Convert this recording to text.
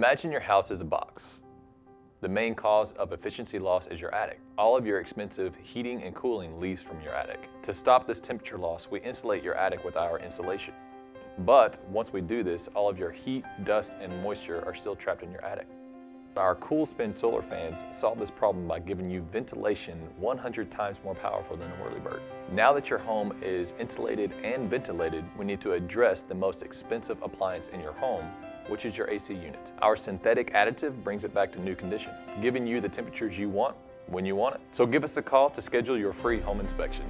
Imagine your house is a box. The main cause of efficiency loss is your attic. All of your expensive heating and cooling leaves from your attic. To stop this temperature loss, we insulate your attic with our insulation. But once we do this, all of your heat, dust, and moisture are still trapped in your attic. Our CoolSpin solar fans solve this problem by giving you ventilation 100 times more powerful than a Whirlybird. Now that your home is insulated and ventilated, we need to address the most expensive appliance in your home, which is your AC unit. Our synthetic additive brings it back to new condition, giving you the temperatures you want when you want it. So give us a call to schedule your free home inspection.